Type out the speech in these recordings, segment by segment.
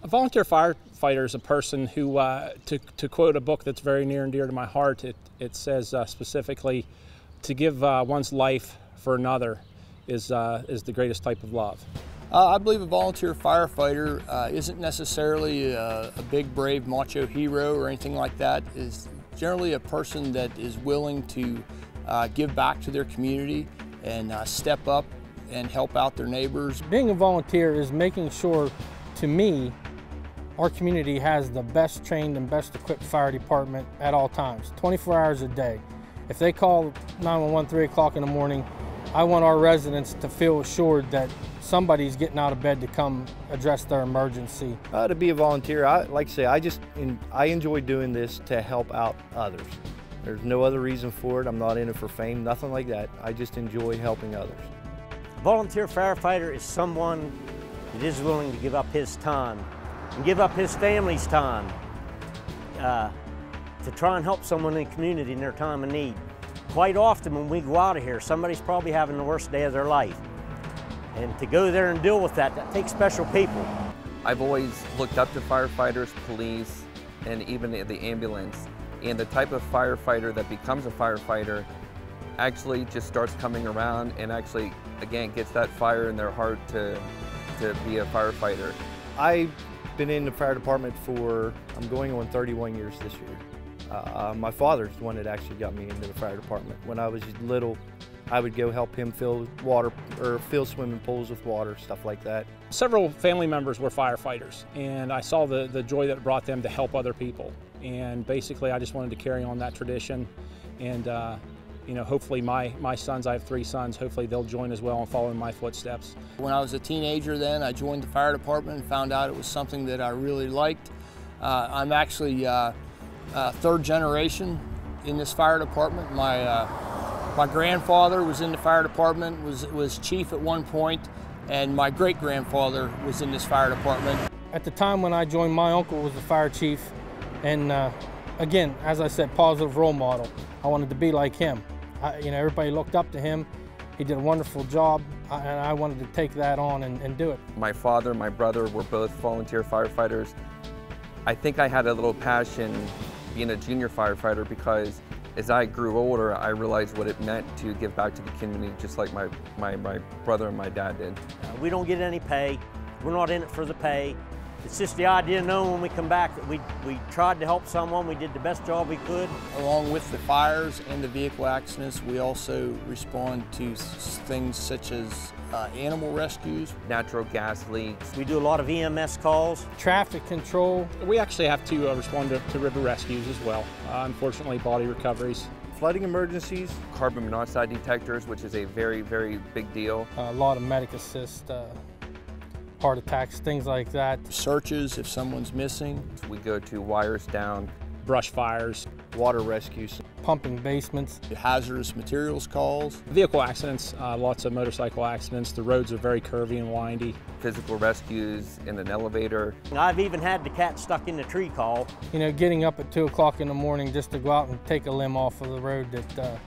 A volunteer firefighter is a person who, uh, to, to quote a book that's very near and dear to my heart, it, it says uh, specifically, to give uh, one's life for another is, uh, is the greatest type of love. Uh, I believe a volunteer firefighter uh, isn't necessarily a, a, big, brave, macho hero or anything like that. Is generally a person that is willing to uh, give back to their community and uh, step up and help out their neighbors. Being a volunteer is making sure, to me, our community has the best trained and best equipped fire department at all times, 24 hours a day. If they call 911 3 o'clock in the morning, I want our residents to feel assured that somebody's getting out of bed to come address their emergency. Uh, to be a volunteer, I, like I say, I just in, I enjoy doing this to help out others. There's no other reason for it. I'm not in it for fame, nothing like that. I just enjoy helping others. A volunteer firefighter is someone that is willing to give up his time and give up his family's time uh, to try and help someone in the community in their time of need. Quite often when we go out of here, somebody's probably having the worst day of their life. And to go there and deal with that, that takes special people. I've always looked up to firefighters, police, and even the ambulance. And the type of firefighter that becomes a firefighter actually just starts coming around and actually, again, gets that fire in their heart to, to be a firefighter. I've been in the fire department for, I'm going on 31 years this year. Uh, my father's the one that actually got me into the fire department. When I was little, I would go help him fill water or fill swimming pools with water, stuff like that. Several family members were firefighters, and I saw the, the joy that brought them to help other people. And basically, I just wanted to carry on that tradition. And, uh, you know, hopefully my, my sons, I have three sons, hopefully they'll join as well and follow in my footsteps. When I was a teenager then, I joined the fire department and found out it was something that I really liked. Uh, I'm actually uh, uh, third generation in this fire department. My, uh, my grandfather was in the fire department, was, was chief at one point, and my great-grandfather was in this fire department. At the time when I joined, my uncle was the fire chief, and uh, again, as I said, positive role model. I wanted to be like him. I, you know, everybody looked up to him. He did a wonderful job, and I wanted to take that on and, and do it. My father, and my brother were both volunteer firefighters. I think I had a little passion being a junior firefighter because as I grew older, I realized what it meant to give back to the community just like my, my, my brother and my dad did. Uh, we don't get any pay. We're not in it for the pay. It's just the idea knowing when we come back that we, we tried to help someone, we did the best job we could. Along with the fires and the vehicle accidents, we also respond to things such as uh, animal rescues. Natural gas leaks. We do a lot of EMS calls. Traffic control. We actually have to uh, respond to, to, river rescues as well. Uh, unfortunately, body recoveries. Flooding emergencies. Carbon monoxide detectors, which is a very, very big deal. a lot of medic assist uh, heart attacks, things like that. Searches if someone's missing. We go to wires down. Brush fires. Water rescues. Pumping basements. Hazardous materials calls. Vehicle accidents, uh, lots of motorcycle accidents. The roads are very curvy and windy. Physical rescues in an elevator. I've even had the cat stuck in the tree call. You know, getting up at 2 o'clock in the morning just to go out and take a limb off of the road that, uh,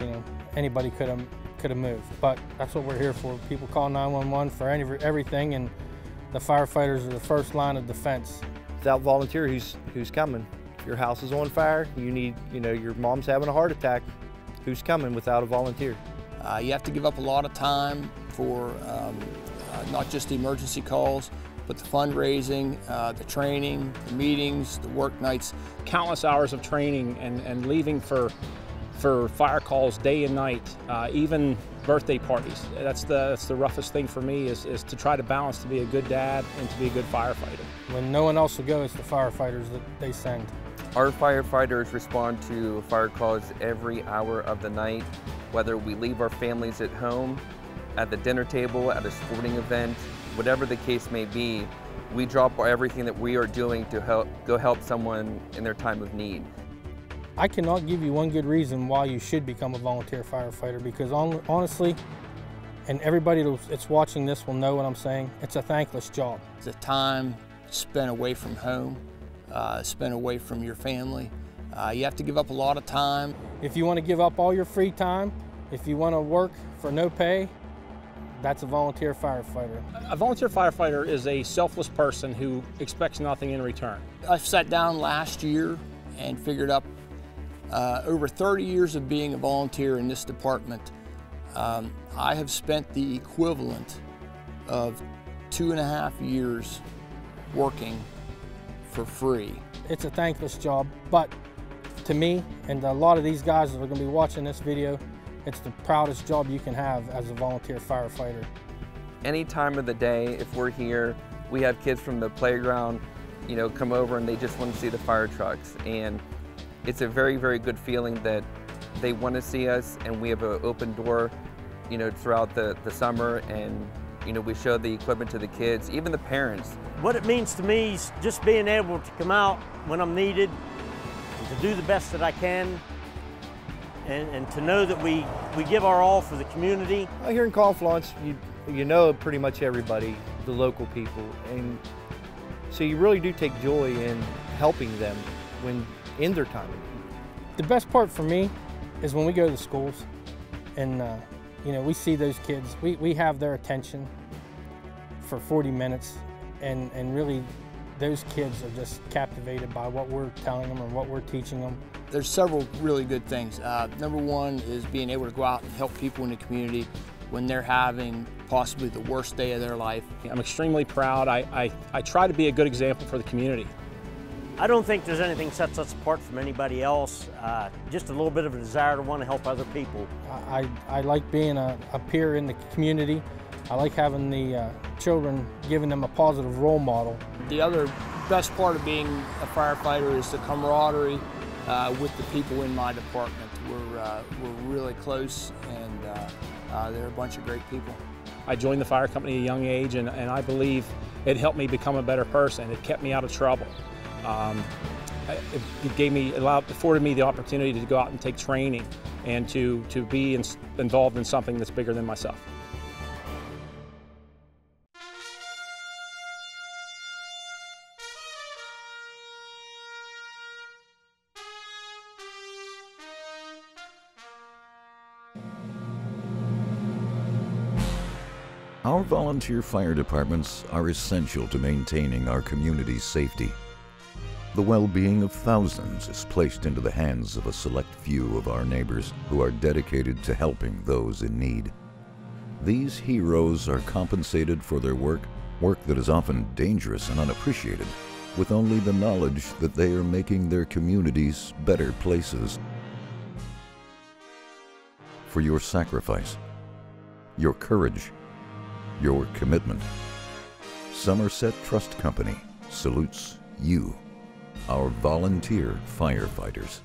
you know, anybody could have could have moved. But that's what we're here for. People call 911 for any, everything, and the firefighters are the first line of defense. Without volunteer, who's who's coming? If your house is on fire, you need, you know, your mom's having a heart attack. Who's coming without a volunteer? Uh, you have to give up a lot of time for um, uh, not just the emergency calls, but the fundraising, uh, the training, the meetings, the work nights. Countless hours of training and, and leaving for for fire calls day and night, uh, even birthday parties. That's the, that's the roughest thing for me is, is to try to balance to be a good dad and to be a good firefighter. When no one else will go, it's the firefighters that they send. Our firefighters respond to fire calls every hour of the night, whether we leave our families at home, at the dinner table, at a sporting event, whatever the case may be, we drop everything that we are doing to help go help someone in their time of need. I cannot give you one good reason why you should become a volunteer firefighter because on, honestly, and everybody that's watching this will know what I'm saying, it's a thankless job. It's a time spent away from home, uh, spent away from your family. Uh, you have to give up a lot of time. If you want to give up all your free time, if you want to work for no pay, That's a volunteer firefighter. A volunteer firefighter is a selfless person who expects nothing in return. I sat down last year and figured up uh, over 30 years of being a volunteer in this department. Um, I have spent the equivalent of two and a half years working for free. It's a thankless job, but to me and a lot of these guys that are going to be watching this video, it's the proudest job you can have as a volunteer firefighter. Any time of the day, if we're here, we have kids from the playground, you know, come over and they just want to see the fire trucks. And it's a very, very good feeling that they want to see us and we have an open door, you know, throughout the, the summer and, you know, we show the equipment to the kids, even the parents. What it means to me is just being able to come out when I'm needed and to do the best that I can and, and to know that we, we give our all for the community. Well, here in Confluence, you, you know pretty much everybody, the local people, and so you really do take joy in helping them when in their time. The best part for me is when we go to the schools and uh, you know we see those kids. We, we have their attention for 40 minutes, and and really those kids are just captivated by what we're telling them and what we're teaching them. There's several really good things. Uh, number one is being able to go out and help people in the community when they're having possibly the worst day of their life. I'm extremely proud. I, I, I try to be a good example for the community. I don't think there's anything sets us apart from anybody else. Uh, just a little bit of a desire to want to help other people. I, I like being a, a peer in the community. I like having the uh, children, giving them a positive role model. The other best part of being a firefighter is the camaraderie uh, with the people in my department. We're, uh, we're really close and uh, uh, they're a bunch of great people. I joined the fire company at a young age and, and I believe it helped me become a better person. It kept me out of trouble. Um, it, gave me, allowed, afforded me the opportunity to go out and take training and to, to be in, involved in something that's bigger than myself. Our volunteer fire departments are essential to maintaining our community's safety. The well-being of thousands is placed into the hands of a select few of our neighbors who are dedicated to helping those in need. These heroes are compensated for their work, work that is often dangerous and unappreciated, with only the knowledge that they are making their communities better places. For your sacrifice, your courage, your commitment. Somerset Trust Company salutes you, our volunteer firefighters.